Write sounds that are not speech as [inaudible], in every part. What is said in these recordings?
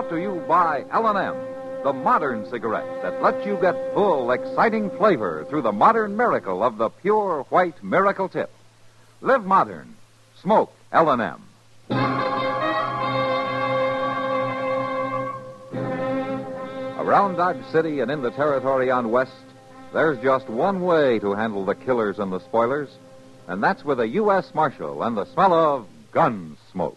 Brought to you by L&M, the modern cigarette that lets you get full, exciting flavor through the modern miracle of the pure white miracle tip. Live modern. Smoke L&M. Around Dodge City and in the territory on West, there's just one way to handle the killers and the spoilers, and that's with a U.S. Marshal and the smell of gun smoke.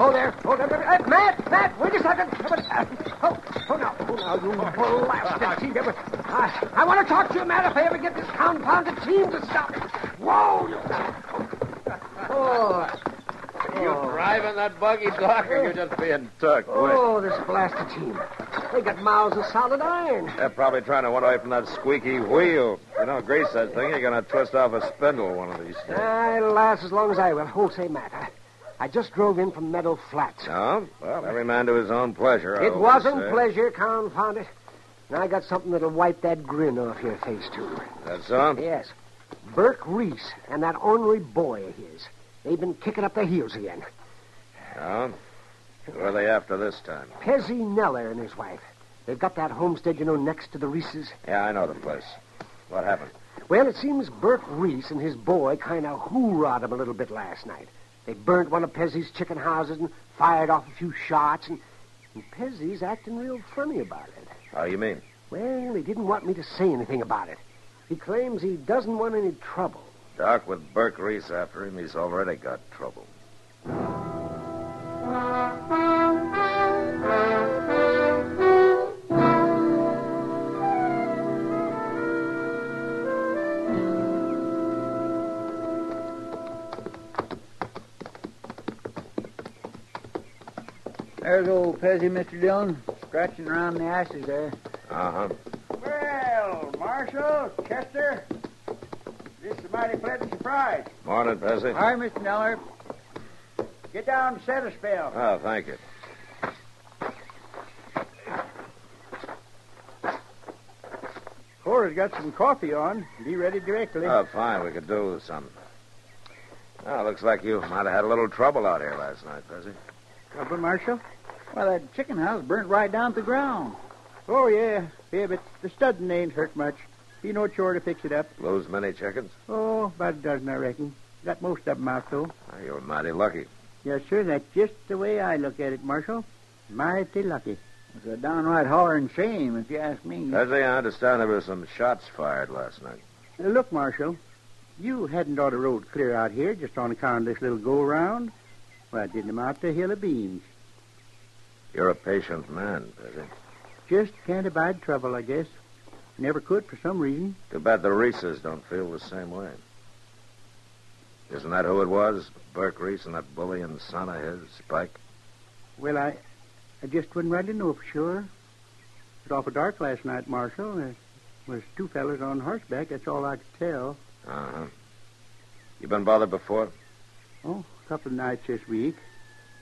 Oh, oh there. Oh, there. there. Uh, Matt, Matt, wait a second. Uh, oh, oh, now, oh, now, you blasted team. I, I want to talk to you, Matt, if I ever get this confounded team to stop. Whoa! You... [laughs] Oh. Are you driving that buggy, Doc, or you just being tucked? Oh, this blasted team. They got mouths of solid iron. They're probably trying to run away from that squeaky wheel. You know, grease that thing, you're going to twist off a spindle one of these days. It'll last as long as I will. Hold, say, Matt. I, just drove in from Meadow Flats. Oh? Well, every man to his own pleasure. I It wasn't say. pleasure, confound it. And I got something that'll wipe that grin off your face, too. That's so? Yes. Burke Reese and that ornery boy of his. They've been kicking up their heels again. Oh? Who are they after this time? Pezzy Neller and his wife. They've got that homestead, you know, next to the Reeses. Yeah, I know the place. What happened? Well, it seems Burke Reese and his boy kind of hoorahed him a little bit last night. They burnt one of Pezzy's chicken houses and fired off a few shots, and, and Pezzy's acting real funny about it. How you mean? Well, he didn't want me to say anything about it. He claims he doesn't want any trouble. Doc, with Burke Reese after him, he's already got trouble. [laughs] There's old Pezzy, Mr. Dillon, scratching around the ashes there. Uh-huh. Well, Marshal, Chester, this is a mighty pleasant surprise. Morning, Pezzy. Hi, Mr. Neller. Get down and set a spell. Oh, thank you. Cora's got some coffee on. Be ready directly. Oh, fine. We could do with some. Oh, looks like you might have had a little trouble out here last night, Pezzy. Trouble, Marshal? Well, that chicken house burnt right down to the ground. Oh, yeah. Yeah, but the studding ain't hurt much. Be no chore to fix it up. Lose many chickens? Oh, about a dozen, I reckon. Got most of 'em out, though. Oh, you're mighty lucky. Yes, sir. That's just the way I look at it, Marshal. Mighty lucky. It's a downright hollering shame, if you ask me. Pezzy, I understand there were some shots fired last night. Uh, look, Marshal, you hadn't ought to rode clear out here just on account of this little go-around. Well, it didn't amount to a hill of beans. You're a patient man, Pezzy. Just can't abide trouble, I guess. Never could for some reason. Too bad the Reeses don't feel the same way. Isn't that who it was? Burke Reese and that bully and son of his, Spike? Well, I, I just wouldn't rightly know for sure. It was awful dark last night, Marshal. There was two fellas on horseback. That's all I could tell. Uh-huh. You been bothered before? Oh, a couple of nights this week.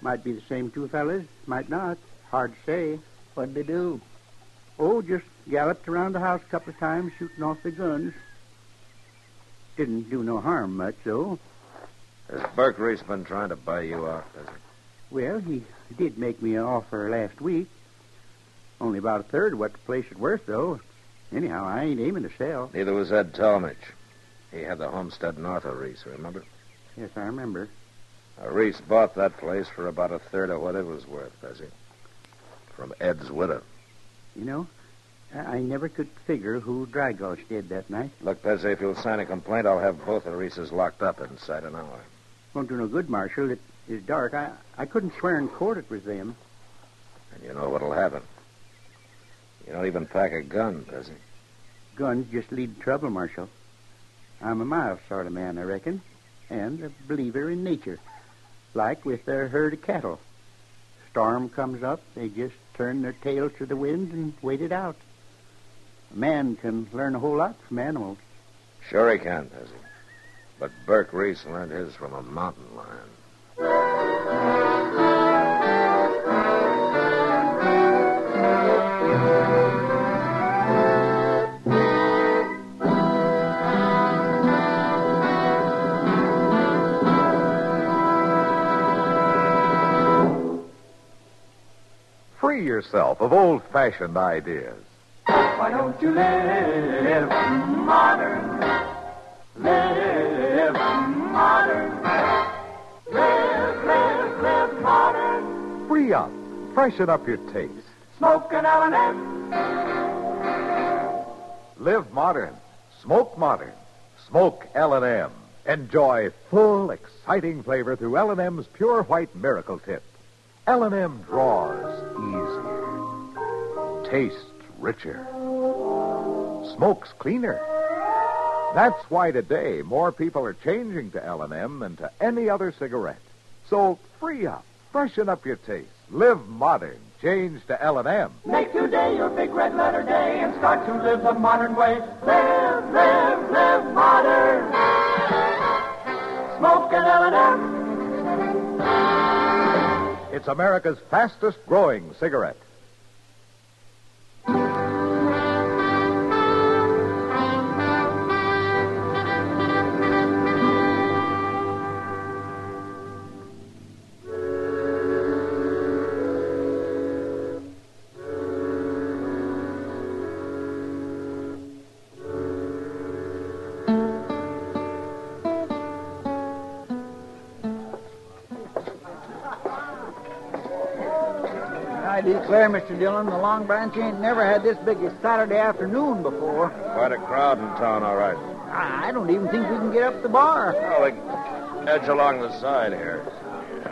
Might be the same two fellas. Might not. Hard to say. What'd they do? Oh, just galloped around the house a couple of times, shooting off the guns. Didn't do no harm much, though. Has Burke Reese been trying to buy you out, he? Well, he did make me an offer last week. Only about a third of what the place is worth, though. Anyhow, I ain't aiming to sell. Neither was Ed Talmadge. He had the homestead north of Reese, remember? Yes, I remember. Uh, Reese bought that place for about a third of what it was worth, Pezzy. From Ed's widow. You know, I I never could figure who Dry Gulch did that night. Look, Pezzy, if you'll sign a complaint, I'll have both of Reese's locked up inside an hour. Won't do no good, Marshal. It is dark. I, I couldn't swear in court it was them. And you know what'll happen. You don't even pack a gun, Pezzy. Guns just lead to trouble, Marshal. I'm a mild sort of man, I reckon, and a believer in nature. Like with their herd of cattle. Storm comes up, they just turn their tails to the wind and wait it out. A man can learn a whole lot from animals. Sure he can, Pezzy. But Burke Reese learned his from a mountain lion. Yourself of old fashioned ideas. Why don't you live modern? Live modern. Live, live, live modern. Free up. Freshen up your taste. Smoke an L&M. Live modern. Smoke modern. Smoke L&M. Enjoy full, exciting flavor through L&M's pure white miracle tip. L&M draws easier. Tastes richer. Smokes cleaner. That's why today more people are changing to L&M than to any other cigarette. So free up. Freshen up your taste. Live modern. Change to L&M. Make today your big red letter day and start to live the modern way. Live, live, live modern. Smoke an L&M. It's America's fastest growing cigarette. I declare, Mr. Dillon, the Long Branch ain't never had this big a Saturday afternoon before. Quite a crowd in town, all right. I I don't even think we can get up the bar. Well, they edge along the side here.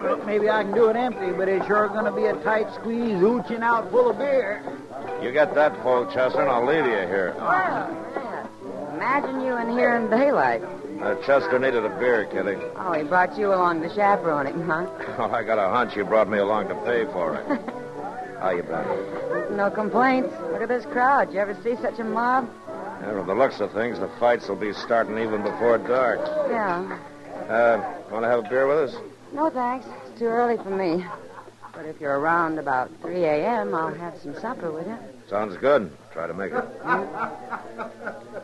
Well, maybe I can do it empty, but it's sure going to be a tight squeeze, ooching out full of beer. You get that full, Chester, and I'll leave you here. Imagine you in here in daylight. Uh, Chester needed a beer, Kitty. Oh, he brought you along to chaperone him, huh? [laughs] Oh, I got a hunch you brought me along to pay for it. [laughs] How you been? No complaints. Look at this crowd. You ever see such a mob? Yeah, from the looks of things, the fights will be starting even before dark. Yeah. Uh, want to have a beer with us? No, thanks. It's too early for me. But if you're around about 3 a.m., I'll have some supper with you. Sounds good. Try to make it.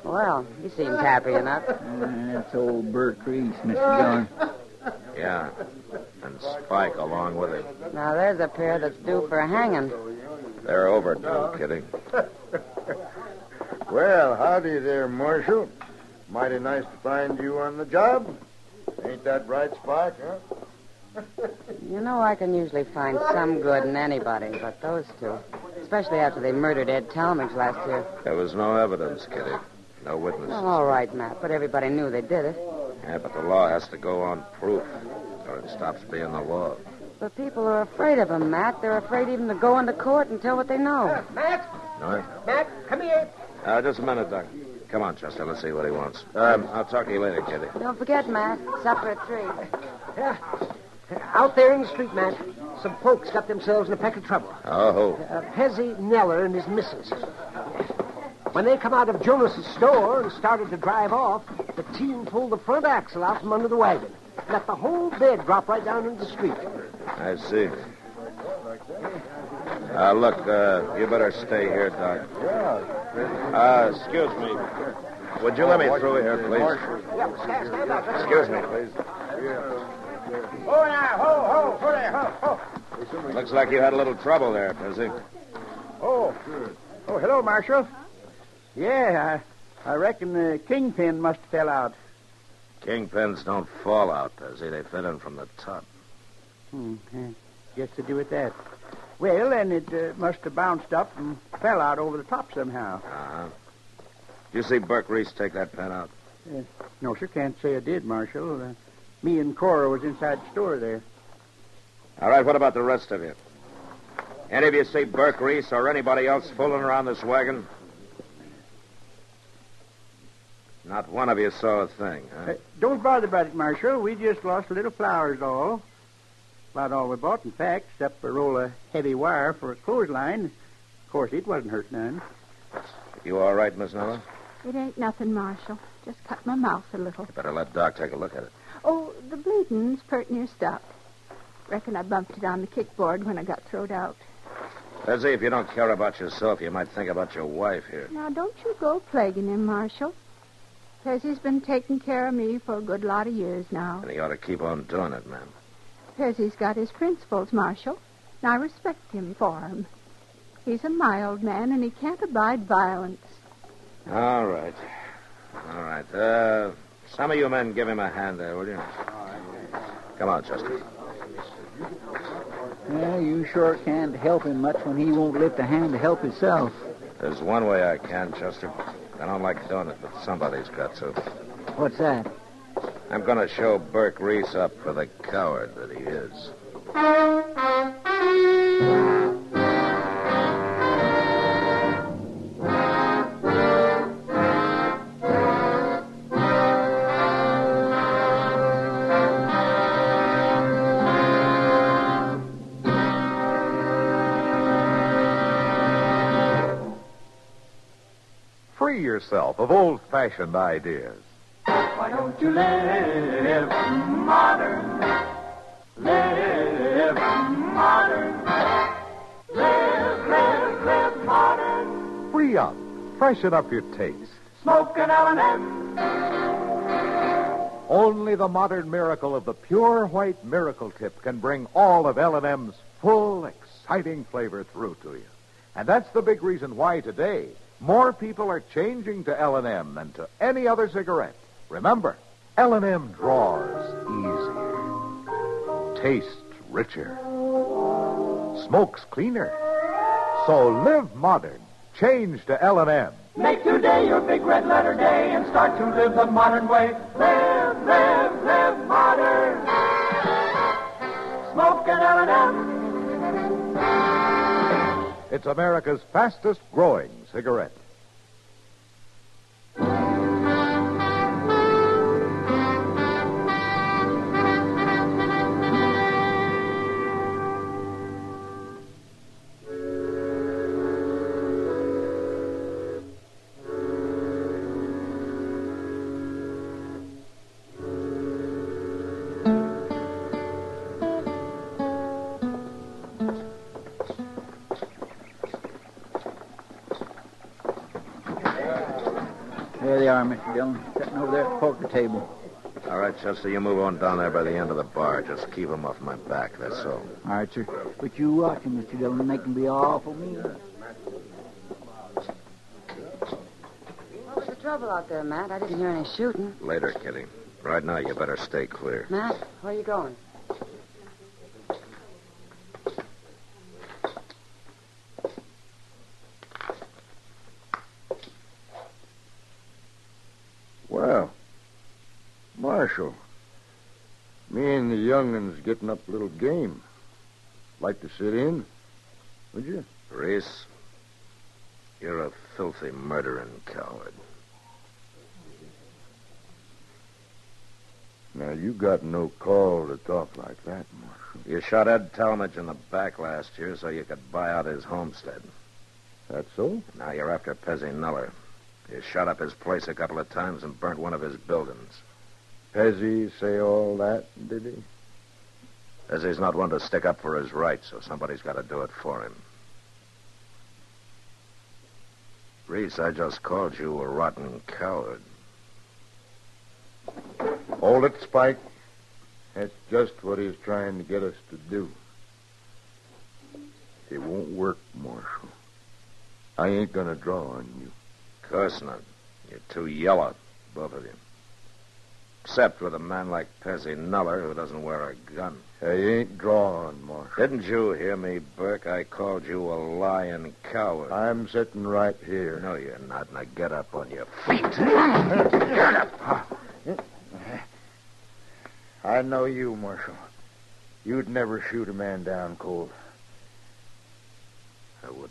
Well, he seems happy enough. That's old Burke Reese, Mr. Dillon. Yeah. And Spike along with him. Now, there's a pair that's due for a hanging. They're overdue, Kitty. [laughs] Well, howdy there, Marshal. Mighty nice to find you on the job. Ain't that right, Spike, huh? [laughs] You know, I can usually find some good in anybody, but those two. Especially after they murdered Ed Talmadge last year. There was no evidence, Kitty. No witnesses. Well, all right, Matt, but everybody knew they did it. Yeah, but the law has to go on proof, or it stops being the law. But people are afraid of him, Matt. They're afraid even to go into court and tell what they know. Matt, No? Matt, come here. Uh, just a minute, Doc. Come on, Chester. Let's see what he wants. Um, I'll talk to you later, Kitty. Don't forget, Matt, supper at three. Yeah. Out there in the street, Matt, some folks got themselves in a peck of trouble. Oh, Uh, Pezzy Neller and his missus. When they come out of Jonas's store and started to drive off, the team pulled the front axle out from under the wagon. Let the whole bed drop right down into the street. I see. Uh, look, uh, you better stay here, Doc. Uh, excuse me. Would you let me through here, please? Yeah, stand, stand back. Excuse me, please. Oh, now, ho, ho, ho there, ho, ho. Looks like you had a little trouble there, Pezzy. Oh, oh, hello, Marshal. Yeah, I, I reckon the kingpin must have fell out. Kingpins don't fall out, Pezzy. They fit in from the top. Hmm. eh, Guess to do with that. Well, then it uh, must have bounced up and fell out over the top somehow. Uh-huh. Did you see Burke Reese take that pen out? No, sir, can't say I did, Marshal. Uh, me and Cora was inside the store there. All right, what about the rest of you? Any of you see Burke Reese or anybody else fooling around this wagon? Not one of you saw a thing, huh? Uh, don't bother about it, Marshal. We just lost a little flowers, all. About all we bought, in fact, except a roll of heavy wire for a clothesline. Of course, it wasn't hurt none. You all right, Miss Noah? It ain't nothing, Marshal. Just cut my mouth a little. You better let Doc take a look at it. Oh, the bleeding's pert near stopped. Reckon I bumped it on the kickboard when I got throwed out. Pezzy, if you don't care about yourself, you might think about your wife here. Now, don't you go plaguing him, Marshal. Pezzy's been taking care of me for a good lot of years now. And he ought to keep on doing it, ma'am. Pezzy's got his principles, Marshal, and I respect him for 'em. He's a mild man, and he can't abide violence. All right. All right. Uh, some of you men give him a hand there, will you? Come on, Chester. Yeah, you sure can't help him much when he won't lift a hand to help himself. There's one way I can, Chester. I don't like doing it, but somebody's got to. What's that? I'm going to show Burke Reese up for the coward that he is. Yourself of old fashioned ideas. Why don't you live modern? Live modern. Live, live, live modern. Free up. Freshen up your taste. Smoke an L&M. Only the modern miracle of the pure white miracle tip can bring all of L&M's full, exciting flavor through to you. And that's the big reason why today more people are changing to L&M than to any other cigarette. Remember, L&M draws easier, tastes richer, smokes cleaner. So live modern. Change to L&M. Make today your big red letter day and start to live the modern way. Live, live, live modern. Smoke an L&M. It's America's fastest growing cigarette. Are, Mr. Dillon, sitting over there at the poker table. All right, Chester, you move on down there by the end of the bar. Just keep him off my back, that's all. All right, sir. But you watch him, Mr. Dillon, make him be awful mean. What was the trouble out there, Matt? I didn't hear any shooting. Later, Kitty. Right now, you better stay clear. Matt, where are you going? Well, Marshal, me and the young'un's getting up a little game. Like to sit in? Would you? Reese, you're a filthy murdering coward. Now, you got no call to talk like that, Marshal. You shot Ed Talmadge in the back last year so you could buy out his homestead. That so? Now you're after Pezzy Neller. You shot up his place a couple of times and burnt one of his buildings. Pezzy say all that, did he? As he's not one to stick up for his rights, so somebody's got to do it for him. Reese, I just called you a rotten coward. Hold it, Spike. That's just what he's trying to get us to do. It won't work, Marshal. I ain't gonna draw on you. Of course not. You're too yellow, both of you. Except with a man like Pezzy Neller who doesn't wear a gun. He ain't drawing, Marshal. Didn't you hear me, Burke? I called you a lying coward. I'm sitting right here. No, you're not. Now get up on your feet. Get up. I know you, Marshal. You'd never shoot a man down cold. I wouldn't.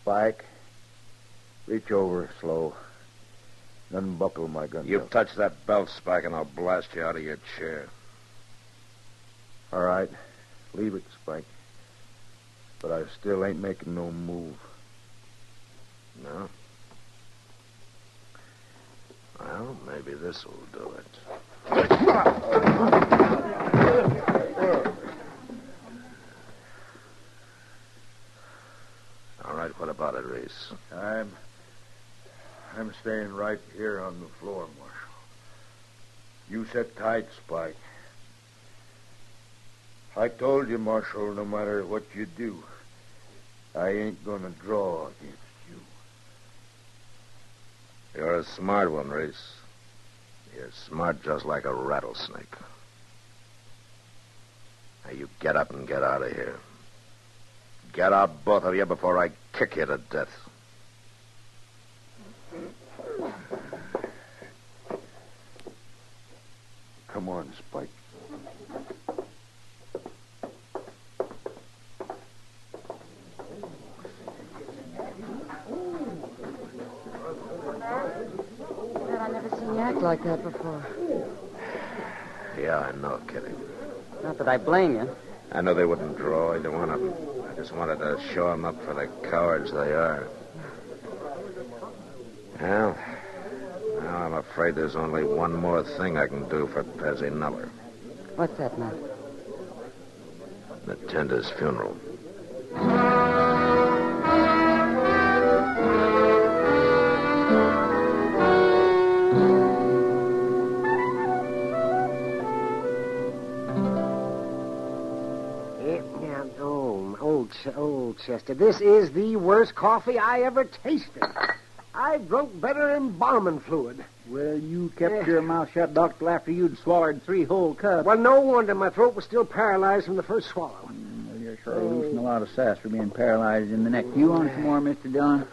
Spike, reach over slow. Unbuckle my gun. You belt. touch that belt, Spike, and I'll blast you out of your chair. All right. Leave it, Spike. But I still ain't making no move. No? Well, maybe this will do it. All right, what about it, Reese? I'm. I'm staying right here on the floor, Marshal. You sit tight, Spike. I told you, Marshal, no matter what you do, I ain't gonna draw against you. You're a smart one, Reese. You're smart just like a rattlesnake. Now, you get up and get out of here. Get out, both of you, before I kick you to death. Come on, Spike. Dad, I never seen you act like that before. Yeah, I know, Kitty. Not that I blame you. I know they wouldn't draw either one of them. I just wanted to show them up for the cowards they are. Well, now I'm afraid there's only one more thing I can do for Pezzy Neller. What's that, Matt? Attend his funeral. Now, old, Ch- old Chester, this is the worst coffee I ever tasted. I drunk better than bombing fluid. Well, you kept your mouth shut, Doctor, after you'd swallowed three whole cups. Well, no wonder my throat was still paralyzed from the first swallow. Well, you're sure losing a lot of sass for being paralyzed in the neck. You want some more, Mr. Dillon?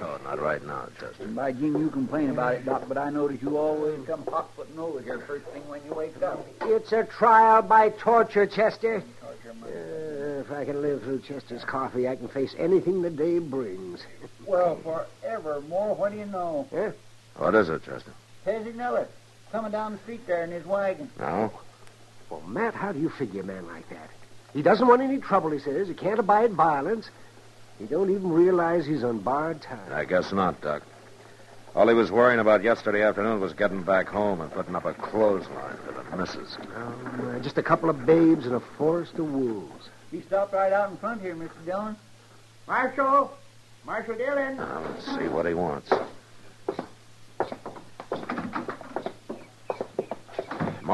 Oh, not right now, Chester. By Jim, you complain about it, Doc, but I notice you always come hot-footing over here first thing when you wake up. It's a trial by torture, Chester. Uh, if I can live through Chester's coffee, I can face anything the day brings. Well, forevermore, what do you know? What is it, Chester? Pezzy Neller, coming down the street there in his wagon. No? Well, Matt, how do you figure a man like that? He doesn't want any trouble, he says. He can't abide violence. He don't even realize he's on borrowed time. I guess not, Doc. All he was worrying about yesterday afternoon was getting back home and putting up a clothesline for the missus. Uh, just a couple of babes in a forest of wolves. He stopped right out in front here, Mr. Dillon. Marshal! Marshal Dillon! Now, let's see what he wants.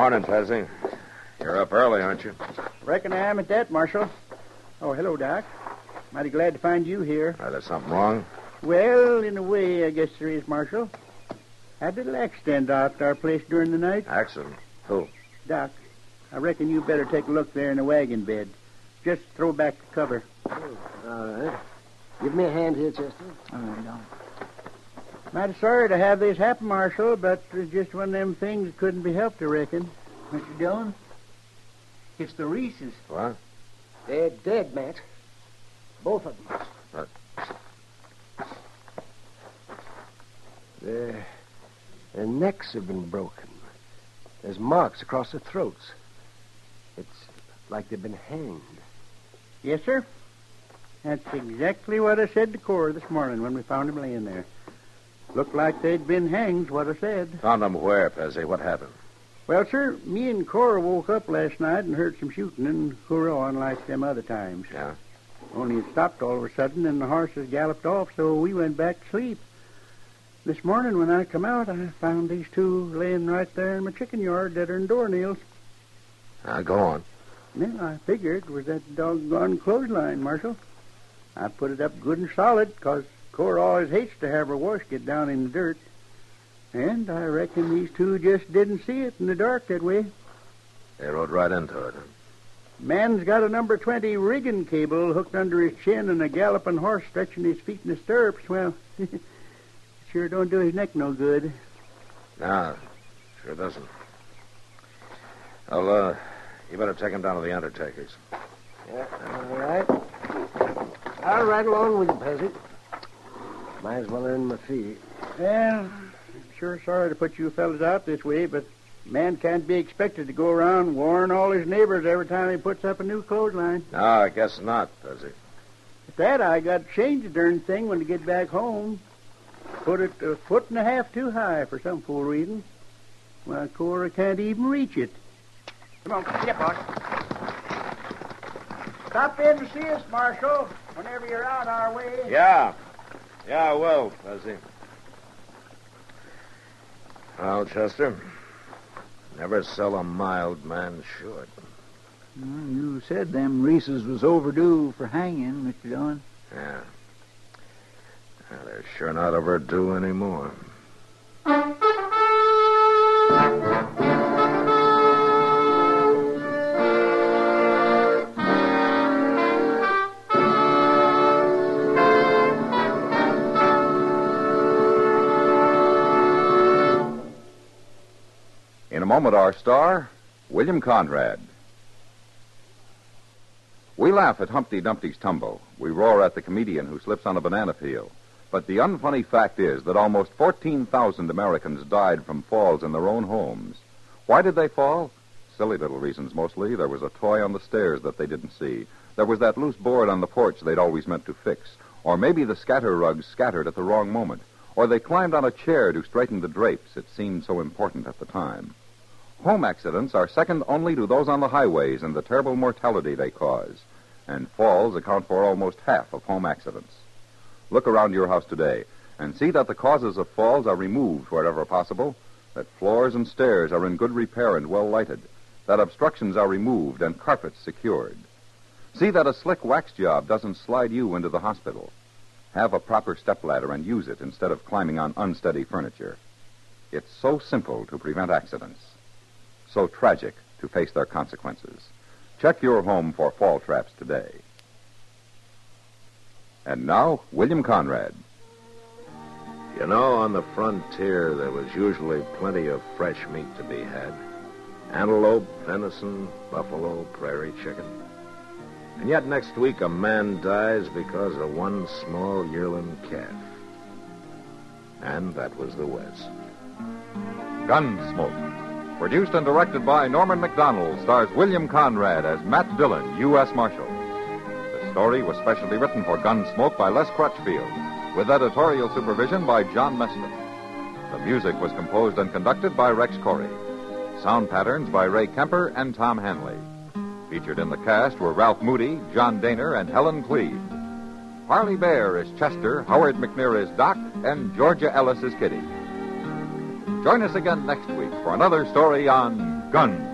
Morning, Pezzy. You're up early, aren't you? Reckon I am at that, Marshal. Oh, hello, Doc. Mighty glad to find you here. Are there something wrong? Well, in a way, I guess there is, Marshal. Had a little accident out at our place during the night. Accident? Who? Doc, I reckon you better take a look there in the wagon bed. Just throw back the cover. All right. Give me a hand here, Chester. All right, Don. Mighty sorry to have this happen, Marshal, but it's just one of them things that couldn't be helped, I reckon. Mr. Dillon? It's the Reeses. What? They're dead, Matt. Both of them. What? Their, their necks have been broken. There's marks across their throats. It's like they've been hanged. Yes, sir. That's exactly what I said to Cora this morning when we found him laying there. Looked like they'd been hanged, what I said. Found him where, Pezzy? What happened? Well, sir, me and Cora woke up last night and heard some shooting and hurrahing like them other times. Yeah? Only it stopped all of a sudden and the horses galloped off, so we went back to sleep. This morning when I come out, I found these two laying right there in my chicken yard that are in doornails. Now, go on. Well, I figured it was that doggone clothesline, Marshal. I put it up good and solid, 'cause Cora always hates to have her wash get down in the dirt. And I reckon these two just didn't see it in the dark that way. They rode right into it. Huh? Man's got a number 20 rigging cable hooked under his chin and a galloping horse stretching his feet in the stirrups. Well, [laughs] sure don't do his neck no good. No, sure doesn't. Well, uh, you better take him down to the undertaker's. Yeah, all right. I'll ride along with you, Pezzy. Might as well earn my fee. Well, I'm sure sorry to put you fellas out this way, but man can't be expected to go around warning all his neighbors every time he puts up a new clothesline. No, I guess not, Pezzy. At that, I got to change the darn thing when I get back home. Put it a foot and a half too high for some fool reason. Why, Cora can't even reach it. Come on, get up, boss. Stop in to see us, Marshal, whenever you're out our way. Yeah. Yeah, well, I will, Pezzy. Well, Chester, never sell a mild man short. Well, you said them Reeses was overdue for hanging, Mr. Dillon. Yeah. yeah they're sure not overdue anymore. [laughs] Our star, William Conrad. We laugh at Humpty Dumpty's tumble. We roar at the comedian who slips on a banana peel. But the unfunny fact is that almost 14,000 Americans died from falls in their own homes. Why did they fall? Silly little reasons mostly. There was a toy on the stairs that they didn't see. There was that loose board on the porch they'd always meant to fix. Or maybe the scatter rugs scattered at the wrong moment. Or they climbed on a chair to straighten the drapes. It seemed so important at the time. Home accidents are second only to those on the highways and the terrible mortality they cause. And falls account for almost half of home accidents. Look around your house today and see that the causes of falls are removed wherever possible, that floors and stairs are in good repair and well lighted, that obstructions are removed and carpets secured. See that a slick wax job doesn't slide you into the hospital. Have a proper stepladder and use it instead of climbing on unsteady furniture. It's so simple to prevent accidents so tragic to face their consequences. Check your home for fall traps today. And now, William Conrad. You know, on the frontier, there was usually plenty of fresh meat to be had antelope, venison, buffalo, prairie chicken. And yet, next week, a man dies because of one small yearling calf. And that was the West. Gunsmoke. Produced and directed by Norman Macdonnell, stars William Conrad as Matt Dillon, U.S. Marshal. The story was specially written for Gunsmoke by Les Crutchfield, with editorial supervision by John Meston. The music was composed and conducted by Rex Koury. Sound patterns by Ray Kemper and Tom Hanley. Featured in the cast were Ralph Moody, John Dehner, and Helen Kleeb. Parley Baer is Chester, Howard McNear is Doc, and Georgia Ellis is Kitty. Join us again next week for another story on Guns.